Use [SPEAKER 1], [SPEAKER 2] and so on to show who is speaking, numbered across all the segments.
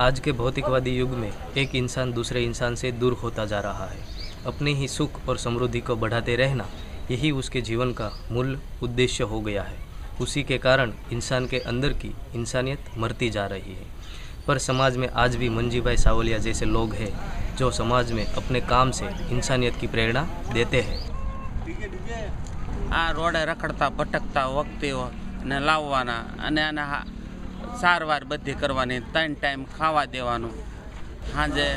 [SPEAKER 1] आज के भौतिकवादी युग में एक इंसान दूसरे इंसान से दूर होता जा रहा है अपने ही सुख और समृद्धि को बढ़ाते रहना यही उसके जीवन का मूल उद्देश्य हो गया है उसी के कारण इंसान के अंदर की इंसानियत मरती जा रही है पर समाज में आज भी मंजी भाई सावलिया जैसे लोग हैं जो समाज में अपने काम से इंसानियत की प्रेरणा देते हैं
[SPEAKER 2] આ રોડે રખડતા ભટકતા વખતે ને લાવવાના અને આને હા સારવાર બધી કરવાની, ત્રણ ટાઈમ ખાવા દેવાનું. સાંજે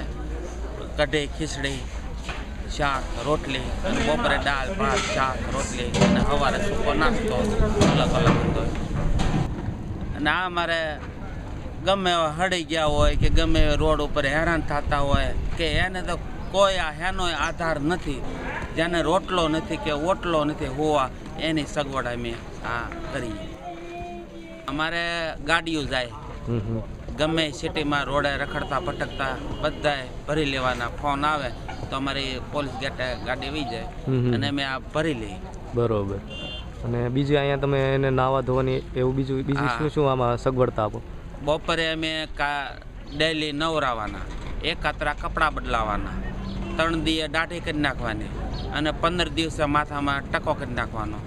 [SPEAKER 2] કઢી, ખીચડી, શાક, રોટલી, અને બપોરે દાળ, ભાત, શાક, રોટલી, અને સવારે સૂકો નાસ્તો, અલગ અલગ હતો અને આ મારે ગમે હળી ગયા હોય કે ગમે રોડ ઉપર હેરાન થતા હોય, કે એને તો કોઈ આ હેનો આધાર નથી. જેને રોટલો નથી કે ઓટલો નથી હોવા, એની સગવડ અમે આ કરીએ. અમારે ગાડીઓ જાય. ગમે સિટીમાં રોડે રખડતા ભટકતા બધાએ ભરી લેવાના ફોન આવે તો અમારી પોલીસ ગેટે ગાડી આવી જાય અને અમે આ ભરી લઈએ.
[SPEAKER 1] બરોબર. અને બીજું અહીંયા તમે એને નાવા ધોવાની એવું બીજું બીજું શું શું આમાં સગવડતા આપો?
[SPEAKER 2] બપોરે અમે કા ડેલી નવરાવાના એકાત્રા કપડાં બદલાવાના ત્રણ દીએ દાઢી કરી નાખવાની અને પંદર દિવસે માથામાં ટકો કરી નાખવાનો.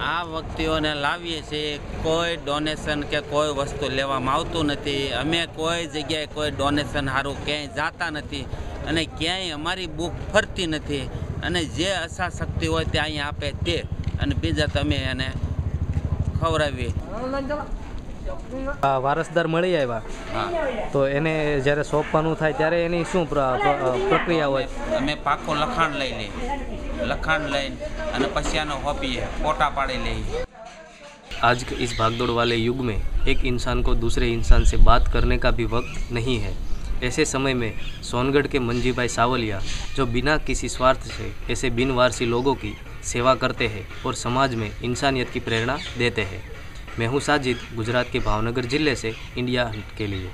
[SPEAKER 2] આ વ્યક્તિઓને લાવીએ છીએ, કોઈ ડોનેશન કે કોઈ વસ્તુ લેવામાં આવતું નથી. અમે કોઈ જગ્યાએ કોઈ ડોનેશન સારું ક્યાંય જાતા નથી અને ક્યાંય અમારી બુક ફરતી નથી. અને જે અસાશક્તિ હોય તે અહીંયા આપે તે. અને બીજા તમે એને ખવડાવીએ.
[SPEAKER 1] વારસદાર મળી આવ્યા
[SPEAKER 2] હા
[SPEAKER 1] તો એને જ્યારે સોંપવાનું થાય ત્યારે એની શું પ્ર- પ્ર- પ્રક્રિયા હોય
[SPEAKER 2] અમે પાકું લખાણ લઈ લઈએ લખાણ લઈને અને પછી આનો હોપીએ ફોટા પાડી લઈએ
[SPEAKER 1] आज के इस भागदौड़ वाले युग में एक इंसान को दूसरे इंसान से बात करने का भी वक्त नहीं है ऐसे समय में सोनगढ़ के मंजी भाई सावलिया जो बिना किसी स्वार्थ से ऐसे बिनवारसी लोगों की सेवा करते हैं और समाज में इंसानियत की प्रेरणा देते हैं मैं हूँ साजिद गुजरात के भावनगर ज़िले से इंडिया के लिए।